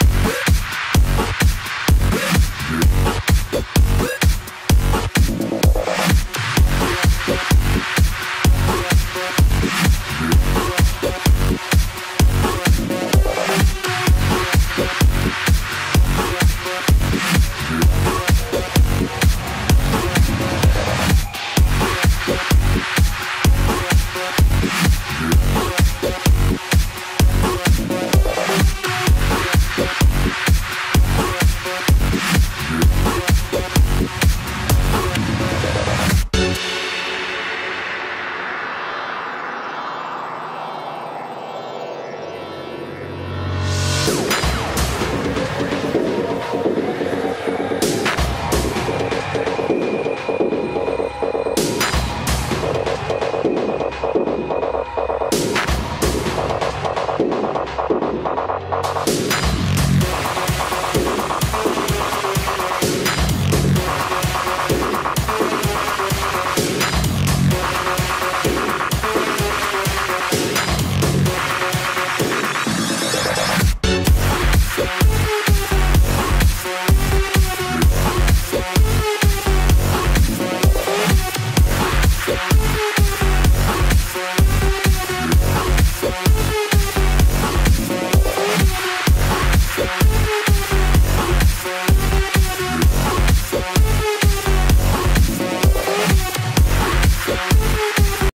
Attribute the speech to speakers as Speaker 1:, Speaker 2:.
Speaker 1: Woo!